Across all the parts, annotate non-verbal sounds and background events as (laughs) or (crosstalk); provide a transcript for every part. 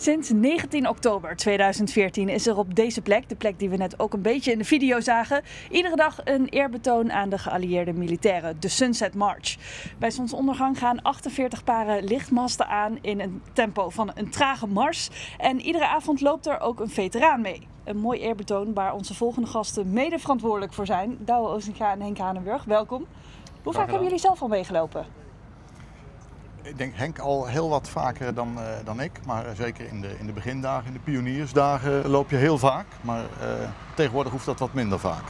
Sinds 19 oktober 2014 is er op deze plek, de plek die we net ook een beetje in de video zagen, iedere dag een eerbetoon aan de geallieerde militairen, de Sunset March. Bij zonsondergang gaan 48 paren lichtmasten aan in een tempo van een trage mars. En iedere avond loopt er ook een veteraan mee. Een mooi eerbetoon waar onze volgende gasten mede verantwoordelijk voor zijn. Douwe Ozinga en Henk Hanenburg, welkom. Hoe vaak hebben jullie zelf al meegelopen? Ik denk Henk al heel wat vaker dan, uh, dan ik, maar zeker in de, in de begindagen, in de pioniersdagen loop je heel vaak. Maar uh, tegenwoordig hoeft dat wat minder vaak.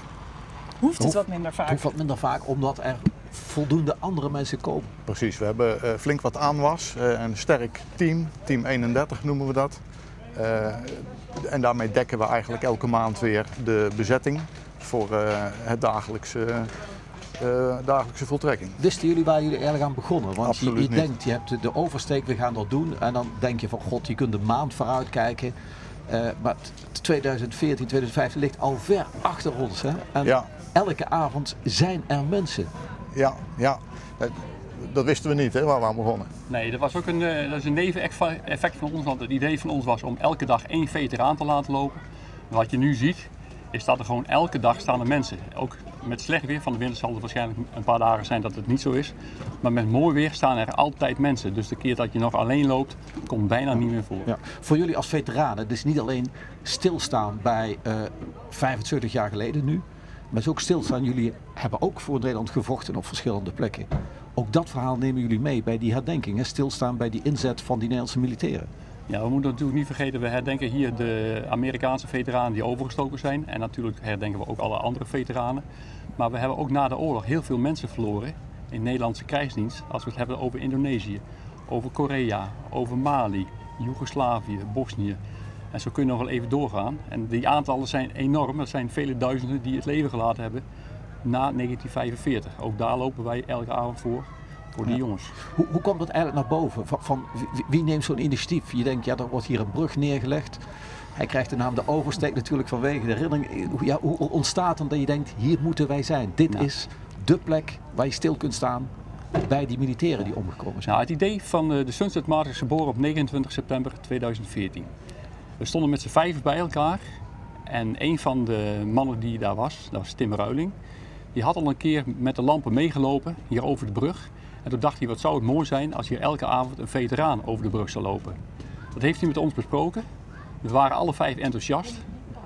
Hoeft het Hoef, wat minder vaak? Het hoeft wat minder vaak omdat er voldoende andere mensen komen. Precies, we hebben uh, flink wat aanwas, een sterk team, team 31 noemen we dat. en daarmee dekken we eigenlijk elke maand weer de bezetting voor het dagelijkse uh, dagelijkse voltrekking. Wisten jullie waar jullie eigenlijk aan begonnen? Want je, je denkt, je hebt de oversteek, we gaan dat doen. En dan denk je van god, je kunt een maand vooruit kijken. Uh, maar 2014, 2015 ligt al ver achter ons. Hè? En ja. elke avond zijn er mensen. Ja, ja. Dat wisten we niet, hè, waar we aan begonnen. Nee, dat was ook een, uh, dat is een neveneffect van ons. Want het idee van ons was om elke dag één veteraan te laten lopen. Wat je nu ziet, is dat er gewoon elke dag staan er mensen. Ook met slecht weer van de winter zal het waarschijnlijk een paar dagen zijn dat het niet zo is. Maar met mooi weer staan er altijd mensen. Dus de keer dat je nog alleen loopt, komt bijna niet meer voor. Ja. Voor jullie als veteranen, dus niet alleen stilstaan bij uh, eh, 25 jaar geleden nu. Maar ook stilstaan, jullie hebben ook voor Nederland gevochten op verschillende plekken. Ook dat verhaal nemen jullie mee bij die herdenking. Stilstaan bij die inzet van die Nederlandse militairen. Ja, we moeten natuurlijk niet vergeten, we herdenken hier de Amerikaanse veteranen die overgestoken zijn. En natuurlijk herdenken we ook alle andere veteranen. Maar we hebben ook na de oorlog heel veel mensen verloren in Nederlandse krijgsdienst. Als we het hebben over Indonesië, over Korea, over Mali, Joegoslavië, Bosnië. En zo kunnen we nog wel even doorgaan. En die aantallen zijn enorm. Dat zijn vele duizenden die het leven gelaten hebben na 1945. Ook daar lopen wij elke avond voor voor die jongens. Hoe, hoe komt dat eigenlijk naar boven? Van, van wie, neemt zo'n initiatief? Je denkt, ja, er wordt hier een brug neergelegd. Hij krijgt de naam de oversteek natuurlijk vanwege de herinnering. Ja, hoe ontstaat dan dat je denkt, hier moeten wij zijn. Dit is de plek waar je stil kunt staan bij die militairen die omgekomen zijn. Nou, het idee van de Sunset March is geboren op 29 september 2014. We stonden met z'n vijf bij elkaar. En een van de mannen die daar was, dat was Tim Ruiling. Die had al een keer met de lampen meegelopen hier over de brug. En toen dacht hij, wat zou het mooi zijn als hier elke avond een veteraan over de brug zou lopen. Dat heeft hij met ons besproken. We waren alle vijf enthousiast.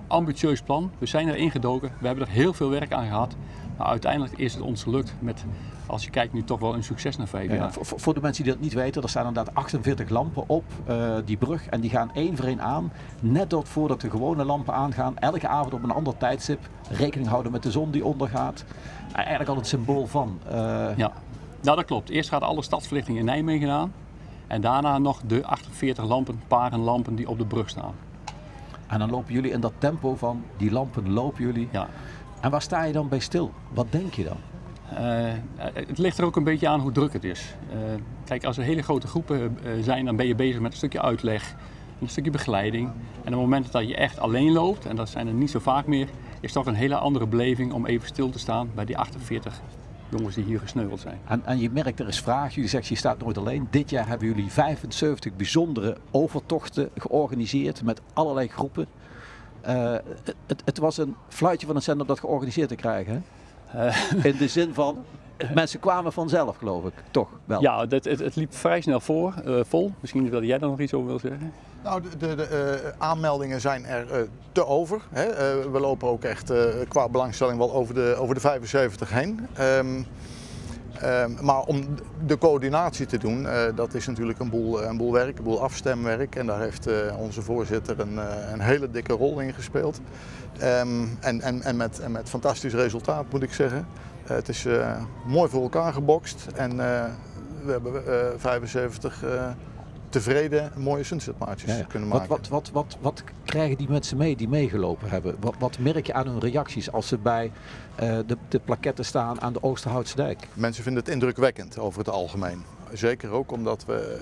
Ambitieus plan. We zijn er ingedoken. We hebben er heel veel werk aan gehad. Maar uiteindelijk is het ons gelukt met, als je kijkt nu, toch wel een succes naar vijf jaar. voor, voor, de mensen die dat niet weten, er staan inderdaad 48 lampen op uh, die brug. En die gaan één voor één aan. Net tot voordat de gewone lampen aangaan. Elke avond op een ander tijdstip. Rekening houden met de zon die ondergaat. Eigenlijk al het symbool van. Uh, ja. Nou, dat klopt. Eerst gaat alle stadsverlichting in Nijmegen aan. En daarna nog de 48 lampen, paren lampen die op de brug staan. En dan lopen jullie in dat tempo van die lampen lopen jullie. Ja. En waar sta je dan bij stil? Wat denk je dan? Uh, het ligt er ook een beetje aan hoe druk het is. Uh, kijk, als er hele grote groepen zijn, dan ben je bezig met een stukje uitleg, een stukje begeleiding. En op het moment dat je echt alleen loopt, en dat zijn er niet zo vaak meer, is toch een hele andere beleving om even stil te staan bij die 48 jongens die hier gesneuveld zijn. En, en je merkt er is vraag, jullie zeggen je staat nooit alleen. Dit jaar hebben jullie 75 bijzondere overtochten georganiseerd met allerlei groepen. Uh, het, het, was een fluitje van een zender om dat georganiseerd te krijgen. Uh. (laughs) In de zin van, mensen kwamen vanzelf geloof ik, toch wel? Ja, het, het, het liep vrij snel voor, uh, vol. Misschien wilde jij daar nog iets over willen zeggen? Nou, de, de, uh, aanmeldingen zijn er uh, te over. Hè. Uh, we lopen ook echt qua belangstelling wel over de, over de 75 heen. Um, um, maar om de coördinatie te doen, dat is natuurlijk een boel, een boel werk, een boel afstemwerk. En daar heeft onze voorzitter een, een, hele dikke rol in gespeeld. Um, en, en, en, met, en met fantastisch resultaat moet ik zeggen. het is mooi voor elkaar gebokst en we hebben 75 tevreden mooie sunsetmaatjes ja, ja. kunnen maken. Wat, wat, wat, wat, wat krijgen die mensen mee die meegelopen hebben? Wat, wat merk je aan hun reacties als ze bij uh, de, de plaketten staan aan de Oosterhoutse dijk? Mensen vinden het indrukwekkend over het algemeen. Zeker ook omdat we,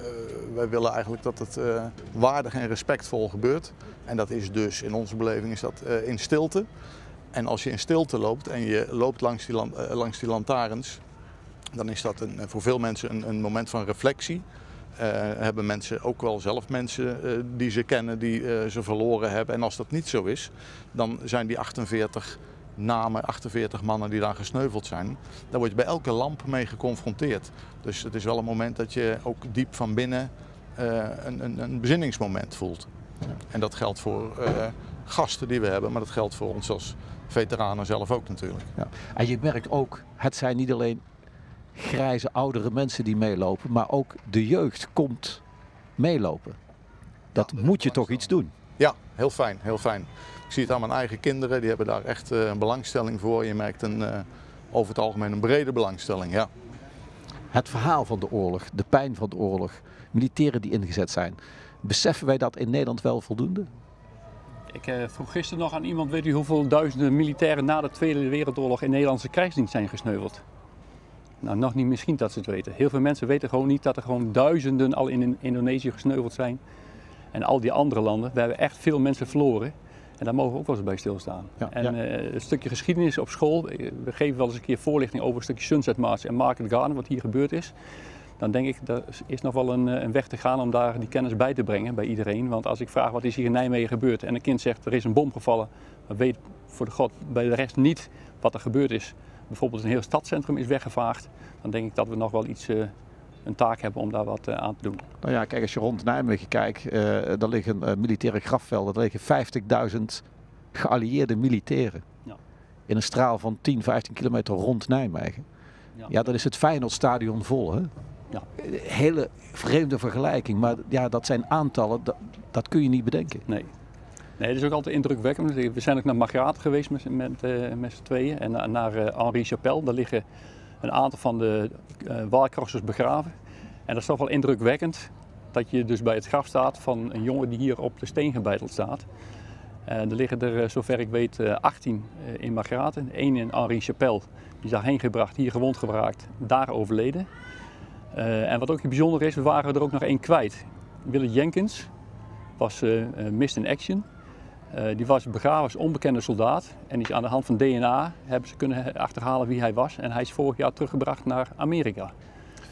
uh, wij willen eigenlijk dat het uh, waardig en respectvol gebeurt. En dat is dus, in onze beleving is dat in stilte. En als je in stilte loopt en je loopt langs die, langs die lantaarns, dan is dat een, voor veel mensen een, een moment van reflectie. Hebben mensen ook wel zelf mensen die ze kennen die ze verloren hebben. En als dat niet zo is, dan zijn die 48 namen, 48 mannen die daar gesneuveld zijn. Daar word je bij elke lamp mee geconfronteerd. Dus het is wel een moment dat je ook diep van binnen een, een, een bezinningsmoment voelt. En dat geldt voor gasten die we hebben, maar dat geldt voor ons als veteranen zelf ook natuurlijk. Ja. En je merkt ook, het zijn niet alleen grijze oudere mensen die meelopen, maar ook de jeugd komt meelopen. Dat moet je toch iets doen? Ja, heel fijn, heel fijn. Ik zie het aan mijn eigen kinderen, die hebben daar echt uh, een belangstelling voor. Je merkt een, uh, over het algemeen een brede belangstelling, ja. Het verhaal van de oorlog, de pijn van de oorlog, militairen die ingezet zijn. Beseffen wij dat in Nederland wel voldoende? Ik uh, vroeg gisteren nog aan iemand, weet u hoeveel duizenden militairen na de Tweede Wereldoorlog in Nederlandse krijgsdienst zijn gesneuveld? Nou, nog niet misschien dat ze het weten. Heel veel mensen weten gewoon niet dat er gewoon duizenden al in Indonesië gesneuveld zijn. En al die andere landen. We hebben echt veel mensen verloren. En daar mogen we ook wel eens bij stilstaan. en uh, een stukje geschiedenis op school. We geven wel eens een keer voorlichting over een stukje Sunset March en Market Garden, wat hier gebeurd is dan denk ik, er is nog wel een, eh, een, weg te gaan om daar die kennis bij te brengen bij iedereen. Want als ik vraag wat is hier in Nijmegen gebeurd en een kind zegt er is een bom gevallen, maar weet voor de god bij de rest niet wat er gebeurd is. Bijvoorbeeld een heel stadscentrum is weggevaagd, dan denk ik dat we nog wel iets, uh, een taak hebben om daar wat uh, aan te doen. Nou ja, kijk, als je rond Nijmegen kijkt, uh, daar liggen militaire grafvelden, daar liggen 50.000 geallieerde militairen. Ja. In een straal van 10, 15 kilometer rond Nijmegen. Ja, ja dan is het Feyenoordstadion vol, hè? Ja. Hele vreemde vergelijking, maar ja, dat zijn aantallen, dat, dat kun je niet bedenken. Nee. Dat is ook altijd indrukwekkend. We zijn ook naar Margraat geweest met, met, uh, met z'n tweeën en naar uh, Henri Chapelle. Daar liggen een aantal van de uh, begraven. En dat is toch wel indrukwekkend dat je dus bij het graf staat van een jongen die hier op de steen gebeiteld staat. er liggen er, zover ik weet, 18 in Margraten. Eén in Henri Chapelle, die is daarheen gebracht, hier gewond geraakt, daar overleden. En wat ook bijzonder is, we waren er ook nog één kwijt. Willie Jenkins was missed in action. Uh, die was begraven als onbekende soldaat. En die is aan de hand van DNA hebben ze kunnen achterhalen wie hij was. En hij is vorig jaar teruggebracht naar Amerika.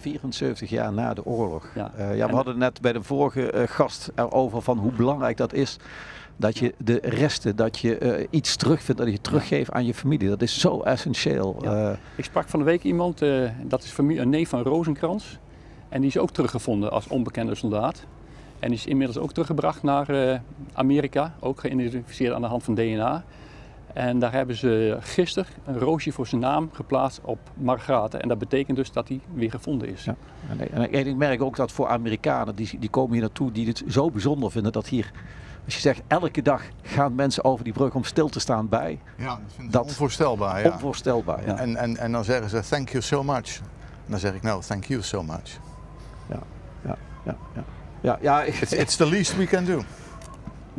74 jaar na de oorlog. Ja, ja we hadden net bij de vorige gast erover van hoe belangrijk dat is dat je de resten, dat je uh, iets terugvindt, dat je teruggeeft aan je familie. Dat is zo essentieel. Ja. ik sprak van de week iemand, dat is familie, een neef van Rozenkrans. En die is ook teruggevonden als onbekende soldaat. En is inmiddels ook teruggebracht naar uh, Amerika, ook geïdentificeerd aan de hand van DNA. En daar hebben ze gisteren een roosje voor zijn naam geplaatst op Margraten. En dat betekent dus dat hij weer gevonden is. Ja. En, ik merk ook dat voor Amerikanen, die, die komen hier naartoe, die het zo bijzonder vinden dat hier als je zegt, elke dag gaan mensen over die brug om stil te staan bij. Ja, dat vind ik dat onvoorstelbaar. Ja. Onvoorstelbaar, ja. En, en, en dan zeggen ze, thank you so much. En dan zeg ik, no, thank you so much. Ja, ja, ja. ja. Ja, ja it's, it's the least we can do.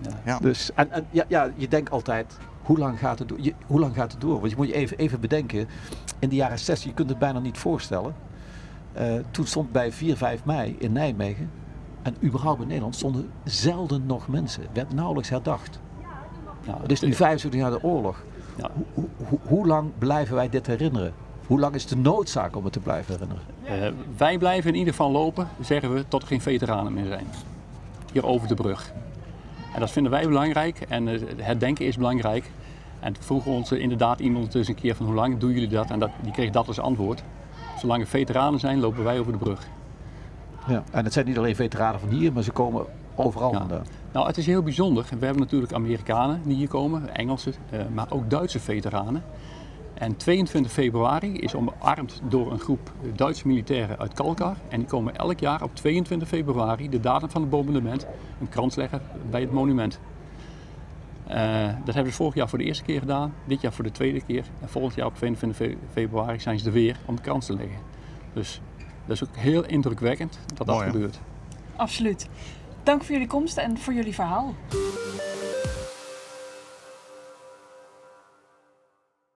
Ja. ja. Dus, en, en ja, ja, je denkt altijd, hoe lang gaat het door? Je, hoe lang gaat het door? Want je moet je even, even bedenken, in de jaren 60, je kunt het bijna niet voorstellen. Uh, toen stond bij 4, 5 mei in Nijmegen en überhaupt in Nederland stonden zelden nog mensen. werd nauwelijks herdacht. Nou, het is nu 25 jaar de oorlog. Ja. hoe lang blijven wij dit herinneren? Hoe lang is de noodzaak om het te blijven herinneren? Uh, wij blijven in ieder geval lopen, zeggen we, tot er geen veteranen meer zijn. Hier over de brug. En dat vinden wij belangrijk en uh, het denken is belangrijk. En toen vroeg ons inderdaad iemand dus een keer van hoe lang doen jullie dat? En dat, die kreeg dat als antwoord. Zolang er veteranen zijn, lopen wij over de brug. Ja. En het zijn niet alleen veteranen van hier, maar ze komen overal vandaan. Nou, het is heel bijzonder. We hebben natuurlijk Amerikanen die hier komen, Engelsen, uh, maar ook Duitse veteranen. En 22 februari is omarmd door een groep Duitse militairen uit Kalkar. En die komen elk jaar op 22 februari, de datum van het bombardement, een krans leggen bij het monument. Uh, dat hebben ze vorig jaar voor de eerste keer gedaan, dit jaar voor de tweede keer. En volgend jaar op 22 februari zijn ze er weer om de krans te leggen. Dus dat is ook heel indrukwekkend dat dat gebeurt. Absoluut. Dank voor jullie komst en voor jullie verhaal.